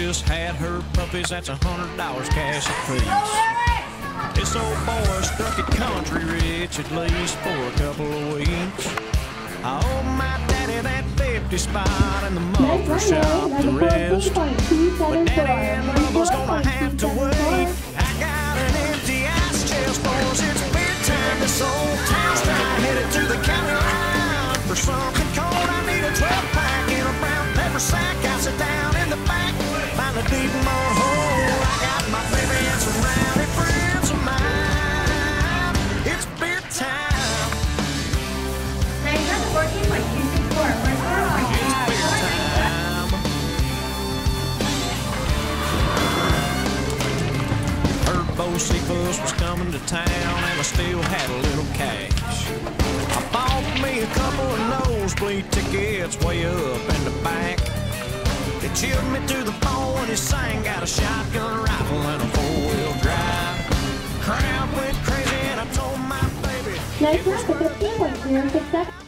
Alice had her puppies, that's a hundred dollars cash apiece. This old boy struck it country rich at least for a couple of weeks. I owe my daddy that 50 spot and the muffler shop the rest. But daddy and Bubba's gonna have to wait. I got an empty ice chest, boys. It's beer time. This old town's dry, headed to the county Cephas was coming to town, and I still had a little cash. I bought me a couple of nosebleed tickets way up in the back. Chilled me to the bone he sang, got a shotgun rifle and a four-wheel drive. Went crazy, and I told my baby. Now you have the 15.06 seconds.